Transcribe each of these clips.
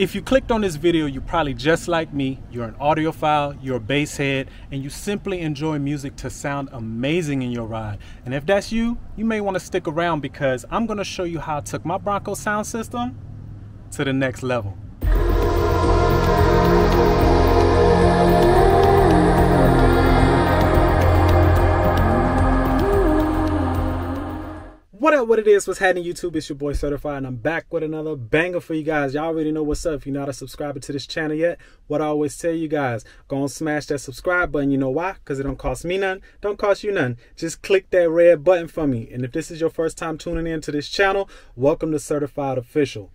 If you clicked on this video, you're probably just like me. You're an audiophile, you're a bass head, and you simply enjoy music to sound amazing in your ride. And if that's you, you may want to stick around because I'm going to show you how I took my Bronco sound system to the next level. What up, what it is, what's happening YouTube? It's your boy Certified and I'm back with another banger for you guys. Y'all already know what's up. If you're not a subscriber to this channel yet, what I always tell you guys, go and smash that subscribe button. You know why? Because it don't cost me none, don't cost you none. Just click that red button for me. And if this is your first time tuning in to this channel, welcome to Certified Official.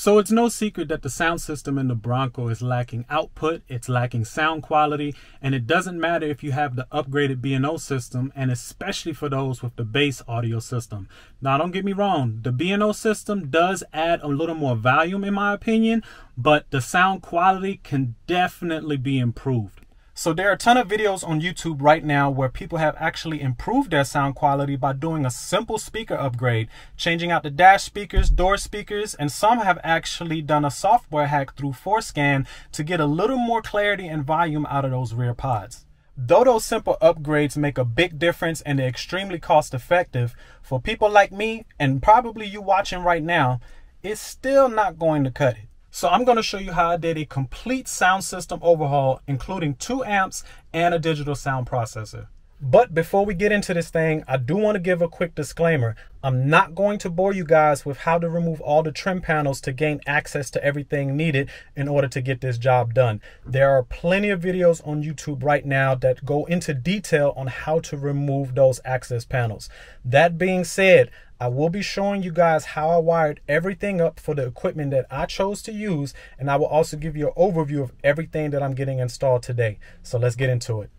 So it's no secret that the sound system in the Bronco is lacking output, it's lacking sound quality, and it doesn't matter if you have the upgraded B&O system, and especially for those with the base audio system. Now don't get me wrong, the B&O system does add a little more volume in my opinion, but the sound quality can definitely be improved. So there are a ton of videos on YouTube right now where people have actually improved their sound quality by doing a simple speaker upgrade, changing out the dash speakers, door speakers, and some have actually done a software hack through Forscan to get a little more clarity and volume out of those rear pods. Though those simple upgrades make a big difference and they're extremely cost effective, for people like me and probably you watching right now, it's still not going to cut it. So I'm going to show you how I did a complete sound system overhaul, including two amps and a digital sound processor. But before we get into this thing, I do want to give a quick disclaimer. I'm not going to bore you guys with how to remove all the trim panels to gain access to everything needed in order to get this job done. There are plenty of videos on YouTube right now that go into detail on how to remove those access panels. That being said, I will be showing you guys how I wired everything up for the equipment that I chose to use and I will also give you an overview of everything that I'm getting installed today. So let's get into it.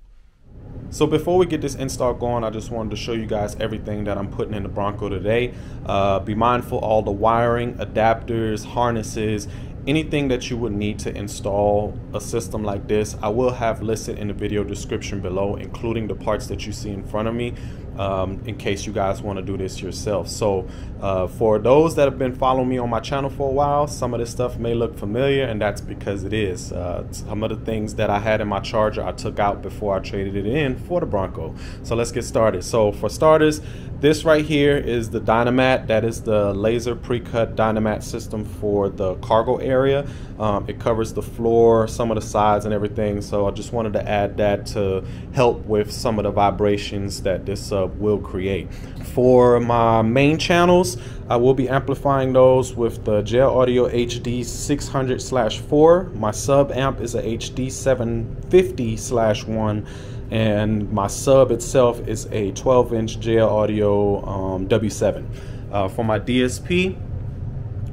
So before we get this install going, I just wanted to show you guys everything that I'm putting in the Bronco today. Uh, be mindful all the wiring, adapters, harnesses, anything that you would need to install a system like this I will have listed in the video description below including the parts that you see in front of me um, in case you guys want to do this yourself. So uh, for those that have been following me on my channel for a while, some of this stuff may look familiar and that's because it is. Uh, some of the things that I had in my Charger I took out before I traded it in for the Bronco. So let's get started. So for starters, this right here is the Dynamat. That is the laser pre-cut Dynamat system for the cargo area. Um, it covers the floor, some of the sides and everything. So I just wanted to add that to help with some of the vibrations that this sub uh, will create. For my main channels, I will be amplifying those with the JL Audio HD 600/4. My sub amp is a HD 750/1 and my sub itself is a 12 inch JL Audio um, W7. Uh, for my DSP,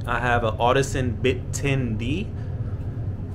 I have an Audison Bit 10D.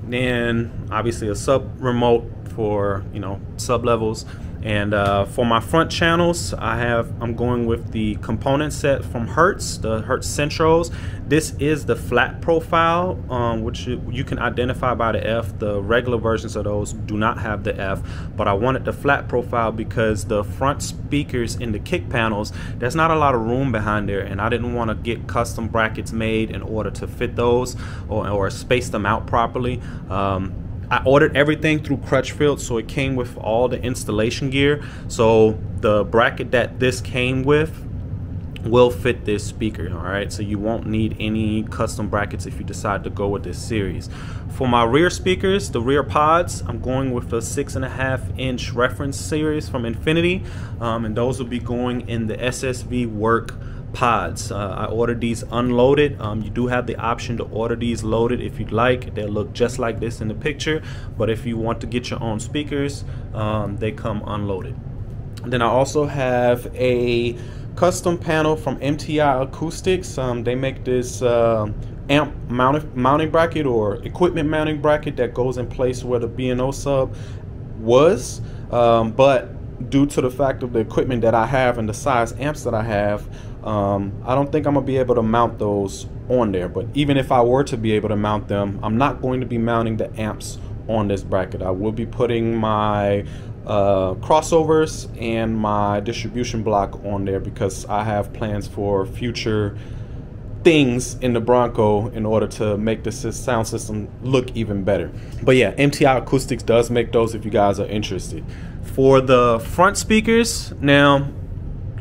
Then obviously a sub remote for you know sub levels. And uh, for my front channels, I have I'm going with the component set from Hertz, the Hertz Centos. This is the flat profile, um, which you, can identify by the F. The regular versions of those do not have the F, but I wanted the flat profile because the front speakers in the kick panels, there's not a lot of room behind there, and I didn't want to get custom brackets made in order to fit those or, or space them out properly. Um, I ordered everything through Crutchfield, so it came with all the installation gear. So the bracket that this came with will fit this speaker all right so you won't need any custom brackets if you decide to go with this series for my rear speakers the rear pods i'm going with a six and a half inch reference series from infinity um, and those will be going in the ssv work pods. Uh, I ordered these unloaded. Um, you do have the option to order these loaded if you'd like. They look just like this in the picture, but if you want to get your own speakers, um, they come unloaded. Then I also have a custom panel from MTI Acoustics. Um, they make this uh, amp mounting, mounting bracket or equipment mounting bracket that goes in place where the B&O sub was, um, but due to the fact of the equipment that I have and the size amps that I have, um, I don't think I'm gonna be able to mount those on there. But even if I were to be able to mount them, I'm not going to be mounting the amps on this bracket. I will be putting my uh, crossovers and my distribution block on there because I have plans for future things in the Bronco in order to make the sound system look even better. But yeah, MTI Acoustics does make those if you guys are interested. For the front speakers, now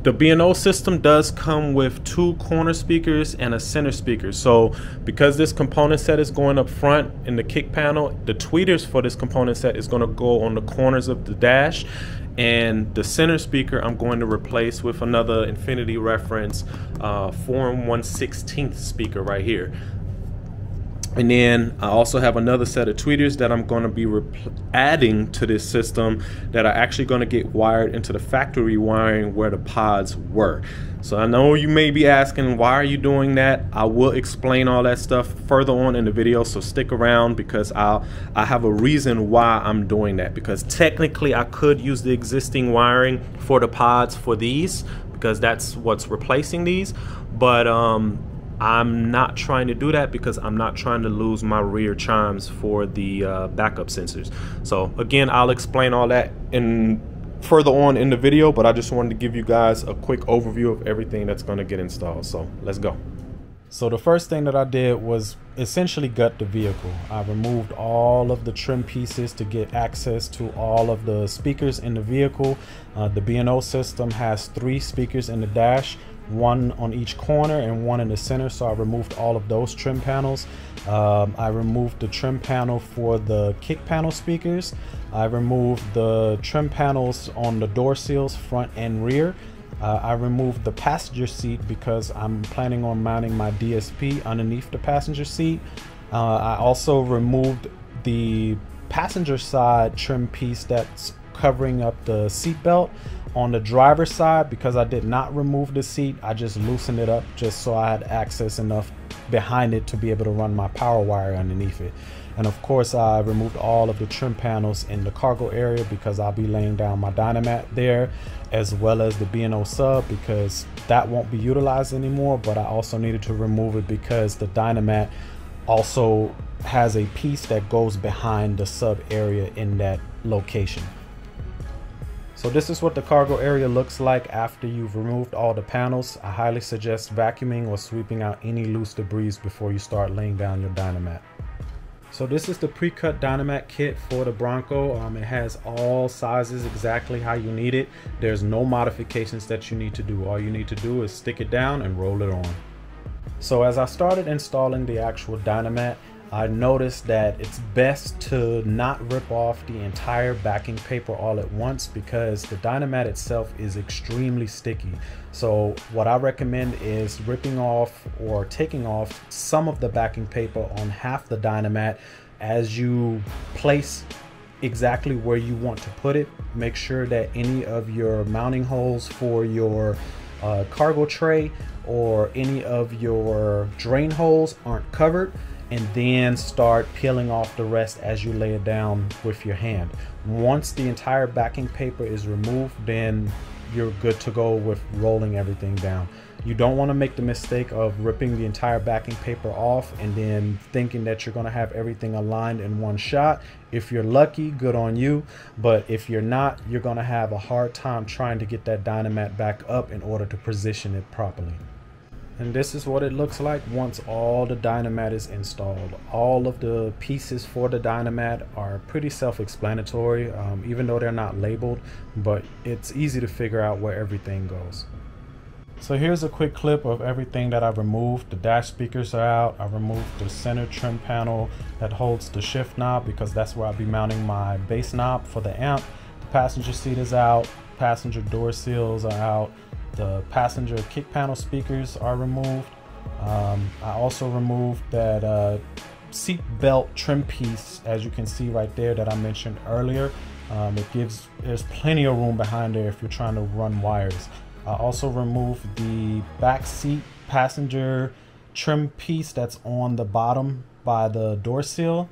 the B&O system does come with two corner speakers and a center speaker. So because this component set is going up front in the kick panel, the tweeters for this component set is going to go on the corners of the dash and the center speaker I'm going to replace with another Infinity Reference uh, 4 and 1 16th speaker right here. And then I also have another set of tweeters that I'm going to be adding to this system that are actually going to get wired into the factory wiring where the pods were. So I know you may be asking, why are you doing that? I will explain all that stuff further on in the video, so stick around because I'll, I have a reason why I'm doing that. Because technically I could use the existing wiring for the pods for these because that's what's replacing these. But um, I'm not trying to do that because I'm not trying to lose my rear chimes for the uh, backup sensors. So again, I'll explain all that in further on in the video, but I just wanted to give you guys a quick overview of everything that's to get installed. So let's go. So the first thing that I did was essentially gut the vehicle. I removed all of the trim pieces to get access to all of the speakers in the vehicle. Uh, the B&O system has three speakers in the dash one on each corner and one in the center so I removed all of those trim panels. Um, I removed the trim panel for the kick panel speakers. I removed the trim panels on the door seals front and rear. Uh, I removed the passenger seat because I'm planning on mounting my DSP underneath the passenger seat. Uh, I also removed the passenger side trim piece that's covering up the seat belt on the driver's side, because I did not remove the seat, I just loosened it up just so I had access enough behind it to be able to run my power wire underneath it. And of course, I removed all of the trim panels in the cargo area because I'll be laying down my Dynamat there, as well as the B&O sub because that won't be utilized anymore. But I also needed to remove it because the Dynamat also has a piece that goes behind the sub area in that location. So this is what the cargo area looks like after you've removed all the panels. I highly suggest vacuuming or sweeping out any loose debris before you start laying down your Dynamat. So this is the pre-cut Dynamat kit for the Bronco. Um, it has all sizes exactly how you need it. There's no modifications that you need to do. All you need to do is stick it down and roll it on. So as I started installing the actual Dynamat, I noticed that it's best to not rip off the entire backing paper all at once because the Dynamat itself is extremely sticky. So what I recommend is ripping off or taking off some of the backing paper on half the Dynamat as you place exactly where you want to put it. Make sure that any of your mounting holes for your uh, cargo tray or any of your drain holes aren't covered and then start peeling off the rest as you lay it down with your hand. Once the entire backing paper is removed, then you're good to go with rolling everything down. You don't want to make the mistake of ripping the entire backing paper off and then thinking that you're going to have everything aligned in one shot. If you're lucky, good on you. But if you're not, you're going to have a hard time trying to get that Dynamat back up in order to position it properly. And this is what it looks like once all the Dynamat is installed. All of the pieces for the Dynamat are pretty self-explanatory, um, even though they're not labeled, but it's easy to figure out where everything goes. So here's a quick clip of everything that I've removed. The dash speakers are out. I removed the center trim panel that holds the shift knob because that's where I'll be mounting my bass knob for the amp. The passenger seat is out. Passenger door seals are out. The passenger kick panel speakers are removed. Um, I also removed that uh, seat belt trim piece, as you can see right there that I mentioned earlier. Um, it gives, there's plenty of room behind there if you're trying to run wires. I also removed the back seat passenger trim piece that's on the bottom by the door seal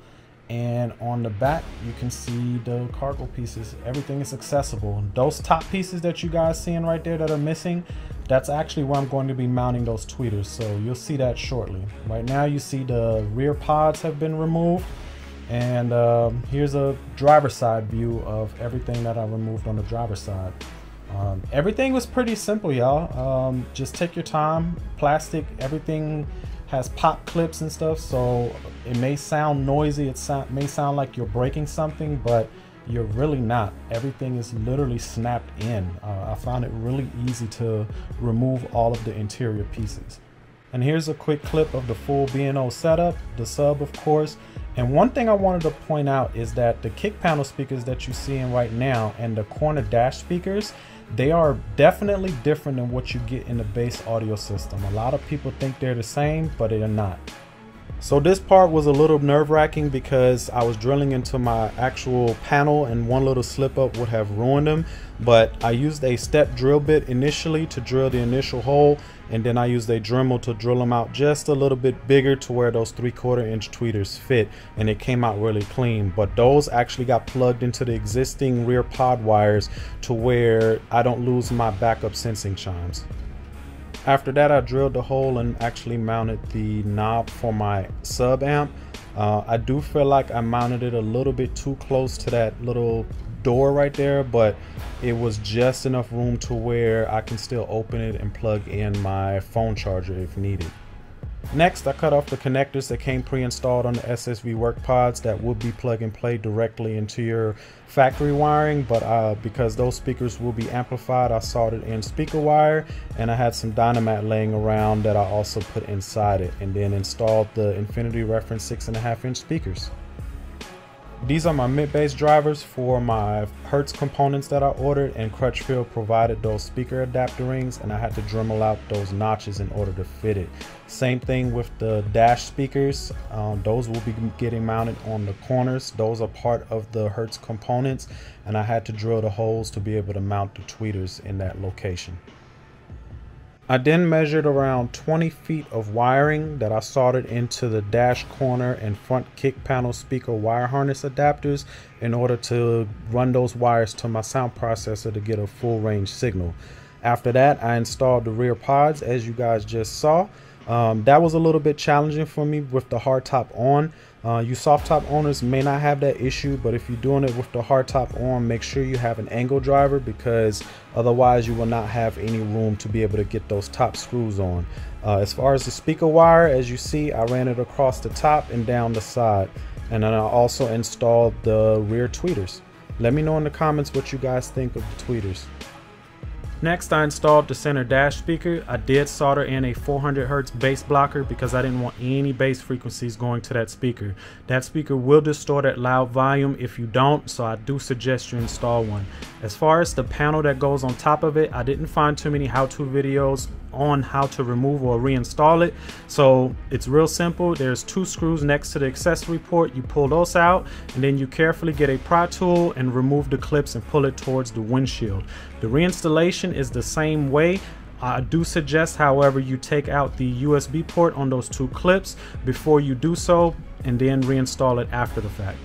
and on the back you can see the cargo pieces. Everything is accessible. Those top pieces that you guys seeing right there that are missing that's actually where I'm going to be mounting those tweeters. So you'll see that shortly. Right now you see the rear pods have been removed. And um, here's a driver side view of everything that I removed on the driver side. Um, everything was pretty simple, y'all. Um, just take your time. Plastic, everything has pop clips and stuff, so it may sound noisy. It so may sound like you're breaking something, but you're really not. Everything is literally snapped in. Uh, I found it really easy to remove all of the interior pieces. And here's a quick clip of the full B&O setup, the sub of course. And one thing I wanted to point out is that the kick panel speakers that you're seeing right now and the corner dash speakers, they are definitely different than what you get in the base audio system. A lot of people think they're the same, but they're not. So this part was a little nerve wracking because I was drilling into my actual panel and one little slip up would have ruined them. But I used a step drill bit initially to drill the initial hole and then I used a Dremel to drill them out just a little bit bigger to where those three quarter inch tweeters fit and it came out really clean. But those actually got plugged into the existing rear pod wires to where I don't lose my backup sensing chimes. After that, I drilled the hole and actually mounted the knob for my sub amp. Uh, I do feel like I mounted it a little bit too close to that little door right there, but it was just enough room to where I can still open it and plug in my phone charger if needed. Next, I cut off the connectors that came pre-installed on the SSV work pods that would be plug and play directly into your factory wiring, but uh, because those speakers will be amplified, I soldered in speaker wire and I had some Dynamat laying around that I also put inside it and then installed the Infinity Reference six and a half inch speakers. These are my mid-bass drivers for my Hertz components that I ordered and Crutchfield provided those speaker adapter rings and I had to Dremel out those notches in order to fit it. Same thing with the dash speakers. Um, those will be getting mounted on the corners. Those are part of the Hertz components and I had to drill the holes to be able to mount the tweeters in that location. I then measured around 20 feet of wiring that I soldered into the dash corner and front kick panel speaker wire harness adapters in order to run those wires to my sound processor to get a full range signal. After that, I installed the rear pods as you guys just saw. Um, that was a little bit challenging for me with the hardtop on. Uh, you soft top owners may not have that issue, but if you're doing it with the hard top on, make sure you have an angle driver because otherwise you will not have any room to be able to get those top screws on. Uh, as far as the speaker wire, as you see, I ran it across the top and down the side. And then I also installed the rear tweeters. Let me know in the comments what you guys think of the tweeters. Next, I installed the center dash speaker. I did solder in a 400 Hz bass blocker because I didn't want any bass frequencies going to that speaker. That speaker will distort at loud volume if you don't, so I do suggest you install one. As far as the panel that goes on top of it, I didn't find too many how-to videos on how to remove or reinstall it. So it's real simple. There's two screws next to the accessory port. You pull those out and then you carefully get a pry tool and remove the clips and pull it towards the windshield. The reinstallation is the same way. I do suggest, however, you take out the USB port on those two clips before you do so and then reinstall it after the fact.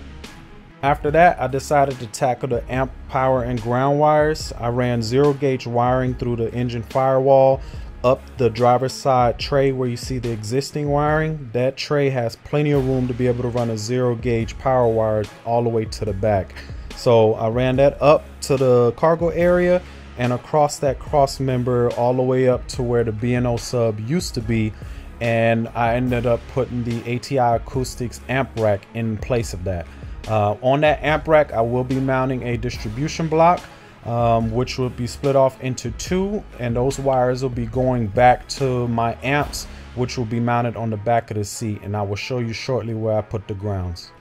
After that, I decided to tackle the amp power and ground wires. I ran zero gauge wiring through the engine firewall up the driver's side tray where you see the existing wiring, that tray has plenty of room to be able to run a zero gauge power wire all the way to the back. So I ran that up to the cargo area and across that cross member all the way up to where the B&O sub used to be and I ended up putting the MTI Acoustics amp rack in place of that. Uh, on that amp rack I will be mounting a distribution block um, which will be split off into two and those wires will be going back to my amps which will be mounted on the back of the seat and I will show you shortly where I put the grounds.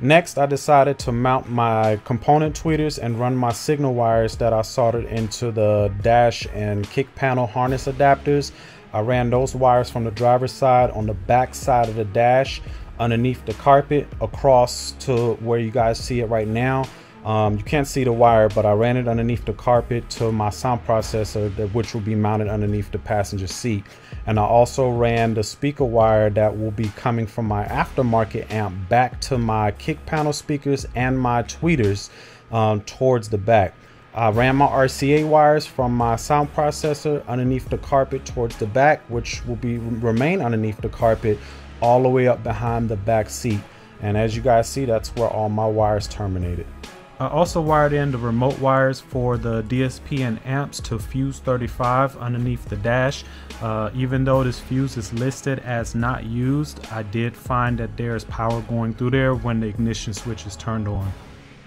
Next I decided to mount my component tweeters and run my signal wires that I soldered into the dash and kick panel harness adapters. I ran those wires from the driver's side on the back side of the dash underneath the carpet across to where you guys see it right now um, you can't see the wire, but I ran it underneath the carpet to my sound processor, which will be mounted underneath the passenger seat. And I also ran the speaker wire that will be coming from my aftermarket amp back to my kick panel speakers and my tweeters um, towards the back. I ran my RCA wires from my sound processor underneath the carpet towards the back, which will be remain underneath the carpet all the way up behind the back seat. And as you guys see, that's where all my wires terminated. I also wired in the remote wires for the DSP and amps to fuse 35 underneath the dash. Uh, even though this fuse is listed as not used, I did find that there is power going through there when the ignition switch is turned on.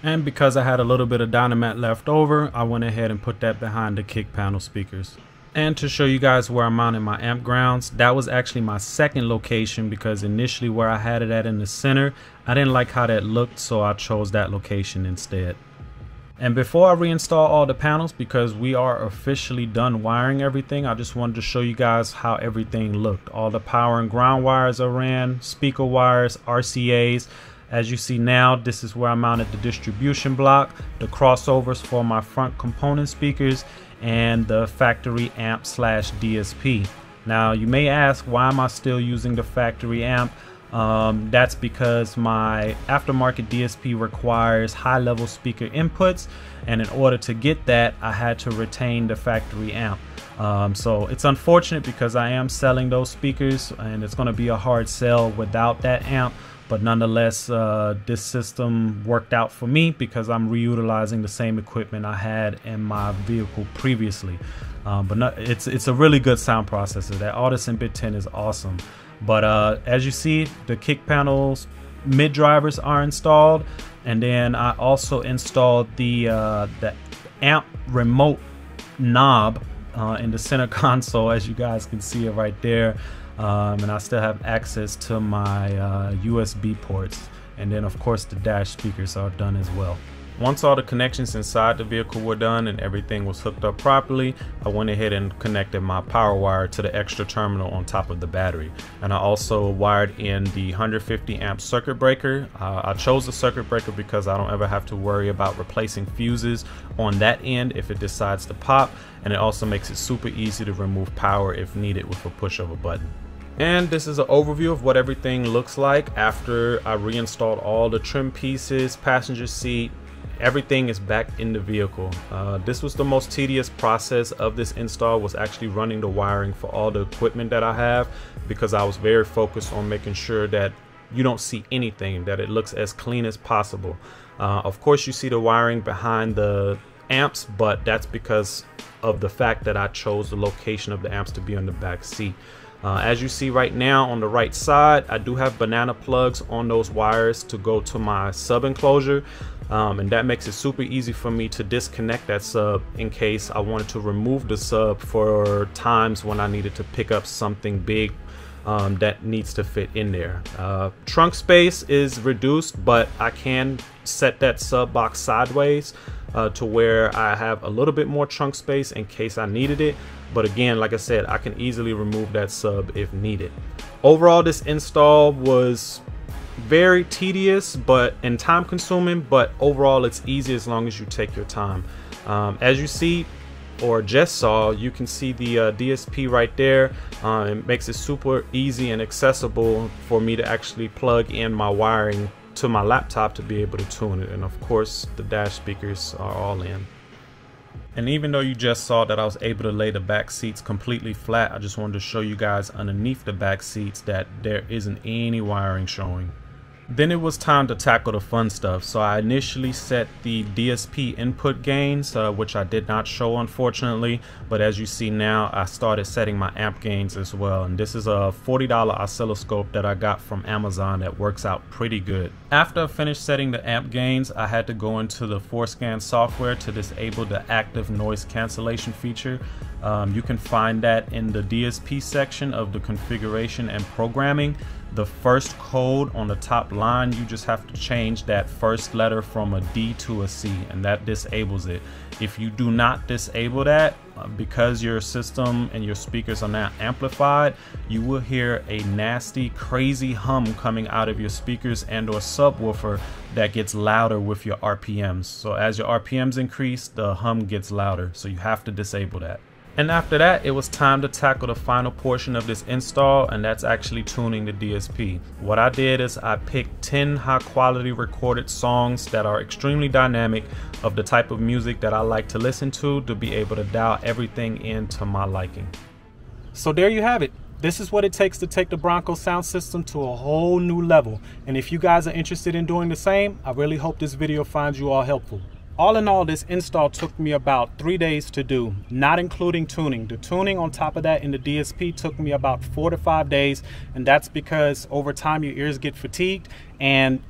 And because I had a little bit of Dynamat left over, I went ahead and put that behind the kick panel speakers. And to show you guys where I mounted my amp grounds, that was actually my second location because initially where I had it at in the center, I didn't like how that looked, so I chose that location instead. And before I reinstall all the panels, because we are officially done wiring everything, I just wanted to show you guys how everything looked. All the power and ground wires are ran, speaker wires, RCAs. As you see now, this is where I mounted the distribution block, the crossovers for my front component speakers, and the factory amp slash DSP. Now you may ask why am I still using the factory amp? Um, that's because my aftermarket DSP requires high level speaker inputs and in order to get that I had to retain the factory amp. Um, so it's unfortunate because I am selling those speakers and it's going to be a hard sell without that amp but nonetheless uh, this system worked out for me because I'm reutilizing the same equipment I had in my vehicle previously. Um, but it's it's a really good sound processor. That Audison Bit 10 is awesome. But uh, as you see the kick panels mid drivers are installed. And then I also installed the uh, the amp remote knob uh, in the center console as you guys can see it right there um, and I still have access to my uh, USB ports and then of course the dash speakers are done as well. Once all the connections inside the vehicle were done and everything was hooked up properly, I went ahead and connected my power wire to the extra terminal on top of the battery. And I also wired in the 150 amp circuit breaker. Uh, I chose the circuit breaker because I don't ever have to worry about replacing fuses on that end if it decides to pop. And it also makes it super easy to remove power if needed with a push of a button. And this is an overview of what everything looks like after I reinstalled all the trim pieces, passenger seat, everything is back in the vehicle. Uh, this was the most tedious process of this install was actually running the wiring for all the equipment that I have because I was very focused on making sure that you don't see anything, that it looks as clean as possible. Uh, of course you see the wiring behind the amps, but that's because of the fact that I chose the location of the amps to be on the back seat. Uh, as you see right now on the right side, I do have banana plugs on those wires to go to my sub enclosure. Um, and that makes it super easy for me to disconnect that sub in case I wanted to remove the sub for times when I needed to pick up something big um, that needs to fit in there. Uh, trunk space is reduced, but I can set that sub box sideways uh, to where I have a little bit more trunk space in case I needed it. But again, like I said, I can easily remove that sub if needed. Overall, this install was very tedious but and time consuming, but overall it's easy as long as you take your time. Um, as you see, or just saw, you can see the uh, DSP right there. Uh, it makes it super easy and accessible for me to actually plug in my wiring to my laptop to be able to tune it. And of course, the dash speakers are all in. And even though you just saw that I was able to lay the back seats completely flat, I just wanted to show you guys underneath the back seats that there isn't any wiring showing. Then it was time to tackle the fun stuff. So I initially set the DSP input gains, uh, which I did not show unfortunately. But as you see now, I started setting my amp gains as well. And this is a $40 oscilloscope that I got from Amazon that works out pretty good. After I finished setting the amp gains, I had to go into the ForScan software to disable the active noise cancellation feature. Um, you can find that in the DSP section of the configuration and programming the first code on the top line you just have to change that first letter from a D to a C and that disables it. If you do not disable that uh, because your system and your speakers are not amplified you will hear a nasty crazy hum coming out of your speakers and or subwoofer that gets louder with your RPMs so as your RPMs increase the hum gets louder. So you have to disable that and after that, it was time to tackle the final portion of this install, and that's actually tuning the DSP. What I did is I picked 10 high quality recorded songs that are extremely dynamic of the type of music that I like to listen to to be able to dial everything into my liking. So there you have it. This is what it takes to take the Bronco sound system to a whole new level. And if you guys are interested in doing the same, I really hope this video finds you all helpful. All in all, this install took me about three days to do, not including tuning. The tuning on top of that in the DSP took me about four to five days, and that's because over time your ears get fatigued and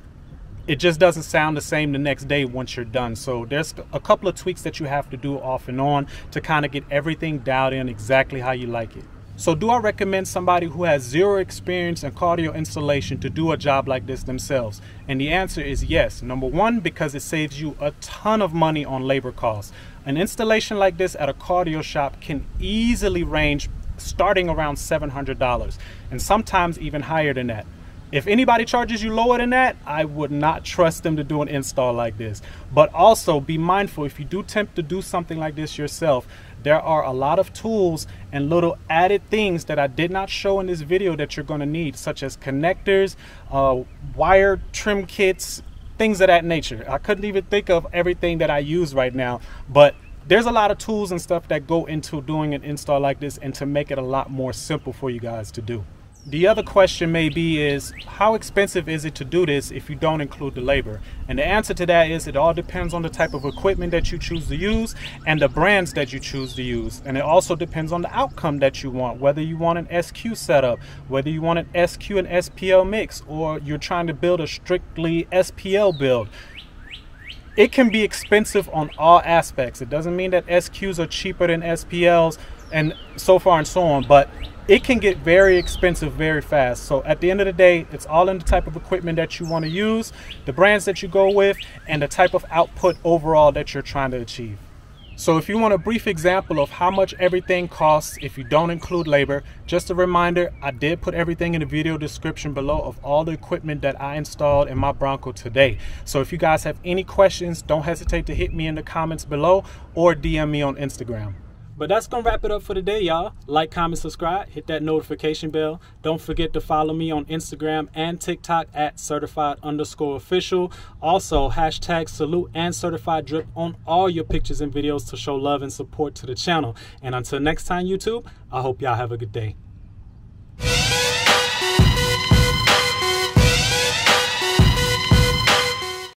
it just doesn't sound the same the next day once you're done. So there's a couple of tweaks that you have to do off and on to kind of get everything dialed in exactly how you like it. So do I recommend somebody who has zero experience in car audio installation to do a job like this themselves? And the answer is yes. Number one, because it saves you a ton of money on labor costs. An installation like this at a car audio shop can easily range starting around $700 and sometimes even higher than that. If anybody charges you lower than that, I would not trust them to do an install like this. But also be mindful if you do attempt to do something like this yourself, there are a lot of tools and little added things that I did not show in this video that you're going to need, such as connectors, uh, wire trim kits, things of that nature. I couldn't even think of everything that I use right now, but there's a lot of tools and stuff that go into doing an install like this and to make it a lot more simple for you guys to do. The other question may be is how expensive is it to do this if you don't include the labor? And the answer to that is it all depends on the type of equipment that you choose to use and the brands that you choose to use. And it also depends on the outcome that you want, whether you want an SQ setup, whether you want an SQ and SPL mix, or you're trying to build a strictly SPL build it can be expensive on all aspects. It doesn't mean that SQs are cheaper than SPLs and so far and so on, but it can get very expensive very fast. So at the end of the day, it's all in the type of equipment that you want to use, the brands that you go with, and the type of output overall that you're trying to achieve. So if you want a brief example of how much everything costs if you don't include labor, just a reminder, I did put everything in the video description below of all the equipment that I installed in my Bronco today. So if you guys have any questions, don't hesitate to hit me in the comments below or DM me on Instagram. But that's gonna wrap it up for today, y'all. Like, comment, subscribe, hit that notification bell. Don't forget to follow me on Instagram and TikTok at certified underscore official. Also, hashtag salute and certified drip on all your pictures and videos to show love and support to the channel. And until next time, YouTube, I hope y'all have a good day.